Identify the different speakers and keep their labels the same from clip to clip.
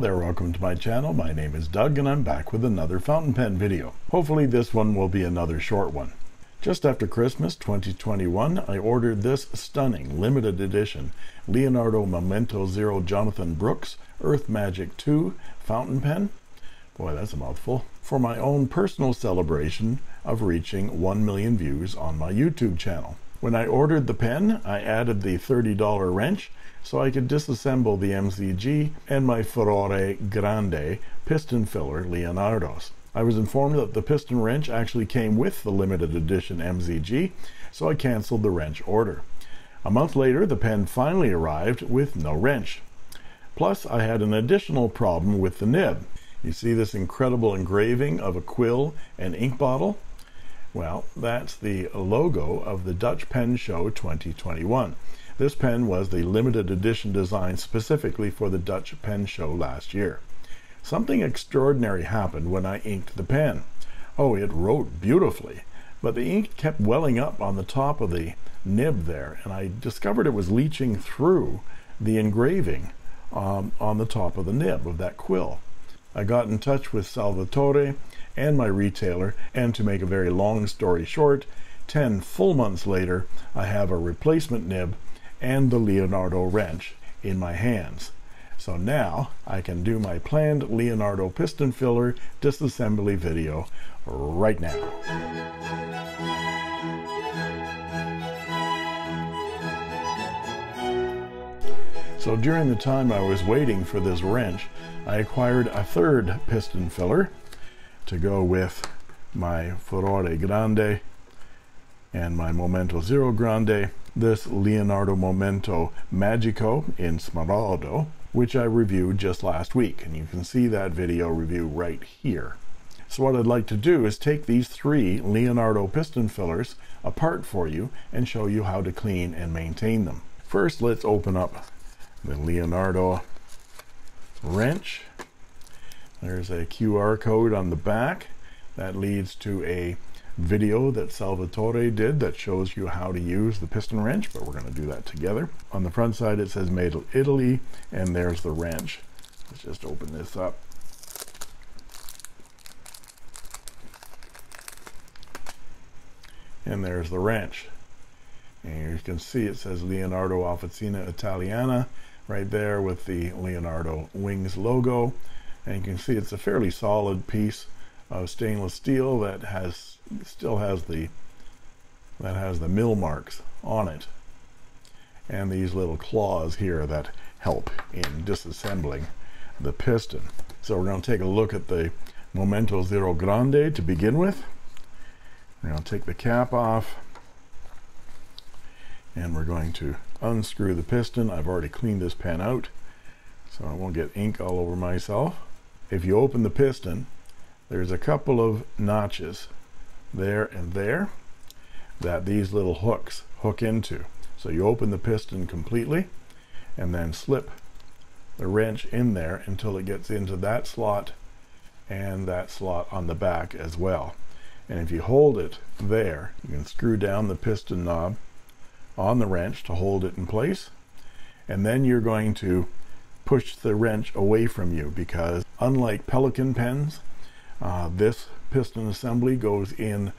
Speaker 1: There, welcome to my channel. My name is Doug and I'm back with another fountain pen video. Hopefully this one will be another short one. Just after Christmas 2021, I ordered this stunning limited edition Leonardo Momento Zero Jonathan Brooks Earth Magic 2 fountain pen. Boy, that's a mouthful. For my own personal celebration of reaching 1 million views on my YouTube channel. When I ordered the pen, I added the $30 wrench so I could disassemble the MZG and my Furore Grande piston filler Leonardo's. I was informed that the piston wrench actually came with the limited edition MZG, so I canceled the wrench order. A month later, the pen finally arrived with no wrench. Plus, I had an additional problem with the nib. You see this incredible engraving of a quill and ink bottle? Well, that's the logo of the Dutch Pen Show 2021. This pen was the limited edition design specifically for the Dutch Pen Show last year. Something extraordinary happened when I inked the pen. Oh, it wrote beautifully, but the ink kept welling up on the top of the nib there, and I discovered it was leaching through the engraving um, on the top of the nib of that quill. I got in touch with Salvatore and my retailer, and to make a very long story short, 10 full months later, I have a replacement nib and the Leonardo wrench in my hands. So now I can do my planned Leonardo piston filler disassembly video right now. So during the time I was waiting for this wrench, I acquired a third piston filler to go with my Furore Grande and my Momento Zero Grande, this Leonardo Momento Magico in Smeraldo, which I reviewed just last week, and you can see that video review right here. So what I'd like to do is take these three Leonardo piston fillers apart for you and show you how to clean and maintain them. First, let's open up the Leonardo wrench. There's a QR code on the back that leads to a video that Salvatore did that shows you how to use the piston wrench, but we're going to do that together. On the front side it says made in Italy, and there's the wrench. Let's just open this up. And there's the wrench. And you can see it says Leonardo Officina Italiana right there with the Leonardo Wings logo and you can see it's a fairly solid piece of stainless steel that has still has the that has the mill marks on it. And these little claws here that help in disassembling the piston. So we're going to take a look at the Momento Zero Grande to begin with. We're going to take the cap off. And we're going to unscrew the piston. I've already cleaned this pen out so I won't get ink all over myself if you open the piston there's a couple of notches there and there that these little hooks hook into. So you open the piston completely and then slip the wrench in there until it gets into that slot and that slot on the back as well. And if you hold it there you can screw down the piston knob on the wrench to hold it in place. And then you're going to push the wrench away from you because unlike Pelikan pens uh, this piston assembly goes in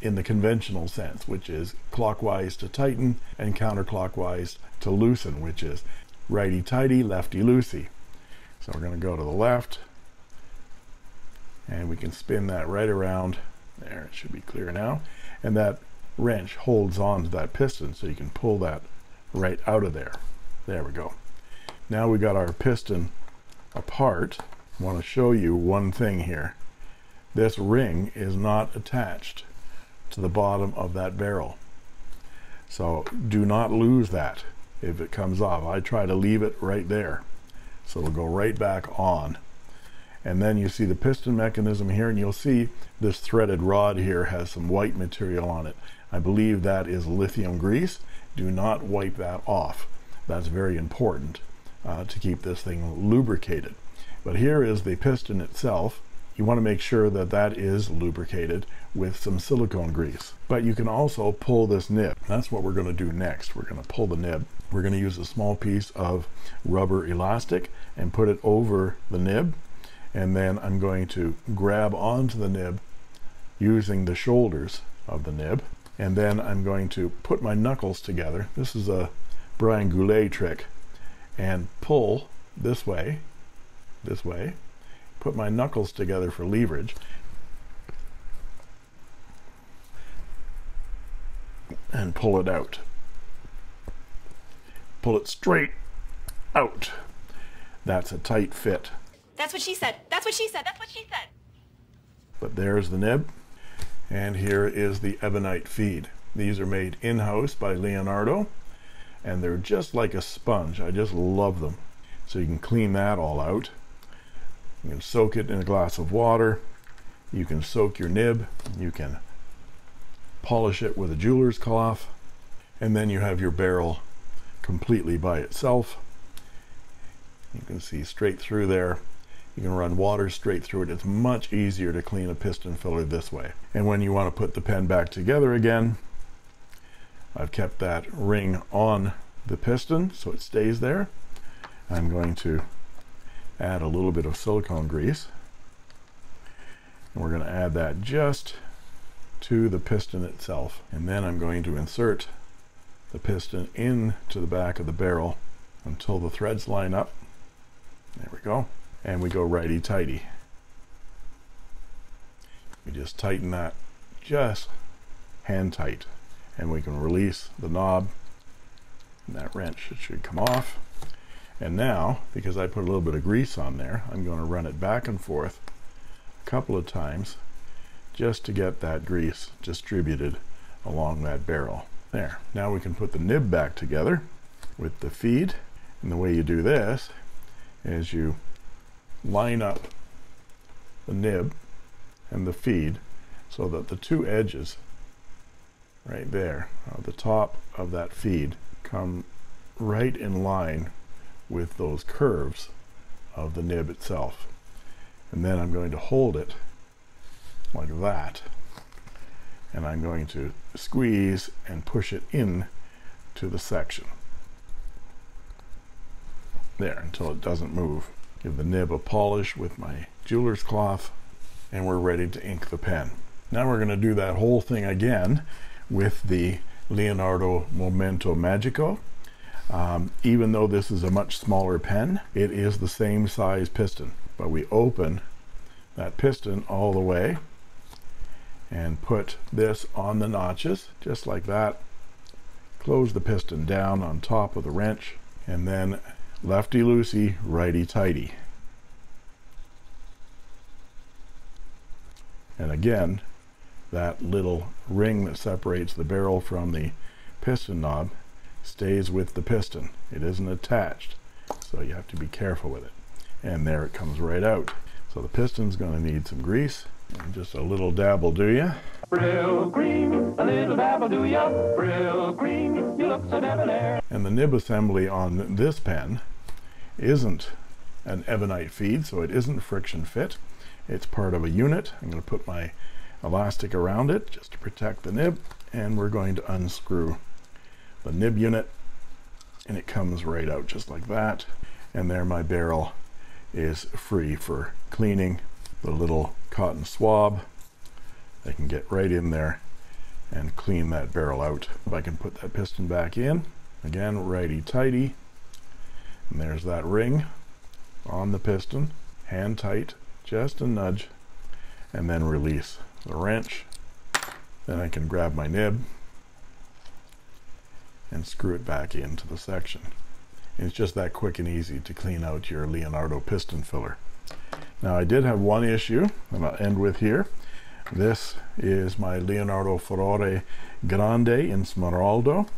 Speaker 1: in the conventional sense which is clockwise to tighten and counterclockwise to loosen which is righty tighty lefty loosey so we're going to go to the left and we can spin that right around. There it should be clear now. And that wrench holds on to that piston so you can pull that right out of there. There we go now we got our piston apart. I want to show you one thing here. This ring is not attached to the bottom of that barrel. So do not lose that if it comes off. I try to leave it right there. So it'll go right back on. And then you see the piston mechanism here and you'll see this threaded rod here has some white material on it. I believe that is lithium grease. Do not wipe that off. That's very important uh, to keep this thing lubricated but here is the piston itself you want to make sure that that is lubricated with some silicone grease. But you can also pull this nib. That's what we're going to do next. We're going to pull the nib. We're going to use a small piece of rubber elastic and put it over the nib. And then I'm going to grab onto the nib using the shoulders of the nib. And then I'm going to put my knuckles together. This is a Brian Goulet trick. And pull this way, this way, put my knuckles together for leverage and pull it out. Pull it straight out. That's a tight fit.
Speaker 2: That's what she said. That's what she said. That's what she said.
Speaker 1: But there's the nib. And here is the ebonite feed. These are made in-house by Leonardo. And they're just like a sponge. I just love them. So you can clean that all out. You can soak it in a glass of water. You can soak your nib. You can polish it with a jeweler's cloth. And then you have your barrel completely by itself. You can see straight through there. You can run water straight through it. It's much easier to clean a piston filler this way. And when you want to put the pen back together again, I've kept that ring on the piston so it stays there. I'm going to add a little bit of silicone grease. And we're going to add that just to the piston itself and then I'm going to insert the piston into the back of the barrel until the threads line up. There we go. And we go righty tighty we just tighten that just hand tight and we can release the knob and that wrench it should come off and now, because I put a little bit of grease on there, I'm going to run it back and forth a couple of times just to get that grease distributed along that barrel. There. Now we can put the nib back together with the feed. And the way you do this is you line up the nib and the feed so that the two edges right there, uh, the top of that feed, come right in line with those curves of the nib itself. And then I'm going to hold it like that and I'm going to squeeze and push it in to the section. There until it doesn't move. Give the nib a polish with my jeweler's cloth and we're ready to ink the pen. Now we're going to do that whole thing again with the Leonardo Momento Magico um, even though this is a much smaller pen, it is the same size piston. But we open that piston all the way and put this on the notches, just like that. Close the piston down on top of the wrench, and then lefty-loosey, righty-tighty. And again, that little ring that separates the barrel from the piston knob stays with the piston. It isn't attached so you have to be careful with it. And there it comes right out. So the piston's going to need some grease. And just a little dab will do ya? Brylcreem, a little dab will do ya? Brylcreem, you look so debonair. And the nib assembly on this pen isn't an ebonite feed so it isn't friction fit. It's part of a unit. I'm going to put my elastic around it just to protect the nib and we're going to unscrew the nib unit and it comes right out just like that. And there my barrel is free for cleaning the little cotton swab. I can get right in there and clean that barrel out. If I can put that piston back in again righty tighty and there's that ring on the piston hand tight just a nudge and then release the wrench then I can grab my nib and screw it back into the section. And it's just that quick and easy to clean out your Leonardo piston filler. Now I did have one issue and I'll end with here. This is my Leonardo Furore Grande in Smeraldo.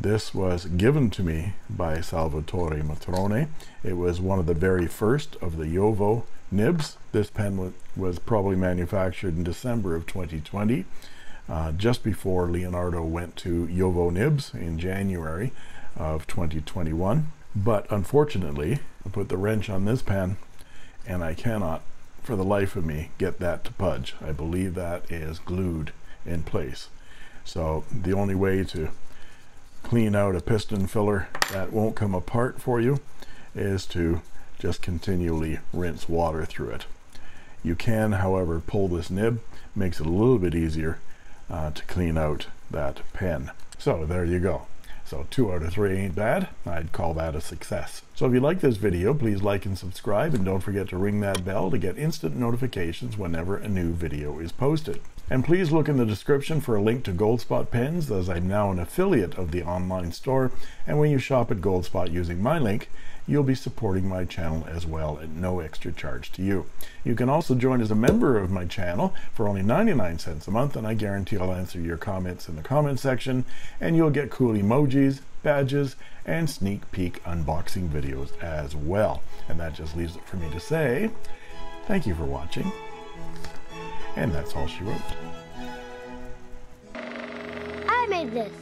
Speaker 1: This was given to me by Salvatore Matrone. It was one of the very first of the Jowo nibs. This pen was probably manufactured in December of 2020 uh, just before Leonardo went to Jowo Nibs in January of 2021. But unfortunately, I put the wrench on this pen and I cannot for the life of me get that to budge. I believe that is glued in place. So the only way to clean out a piston filler that won't come apart for you is to just continually rinse water through it. You can, however, pull this nib, makes it a little bit easier uh, to clean out that pen. So there you go. So two out of three ain't bad. I'd call that a success. So if you like this video, please like and subscribe and don't forget to ring that bell to get instant notifications whenever a new video is posted. And please look in the description for a link to Goldspot pens as I'm now an affiliate of the online store. And when you shop at Goldspot using my link, you'll be supporting my channel as well at no extra charge to you. You can also join as a member of my channel for only 99 cents a month and I guarantee I'll answer your comments in the comment section and you'll get cool emojis, badges, and sneak peek unboxing videos as well. And that just leaves it for me to say, thank you for watching. And that's all she wrote.
Speaker 3: I made this.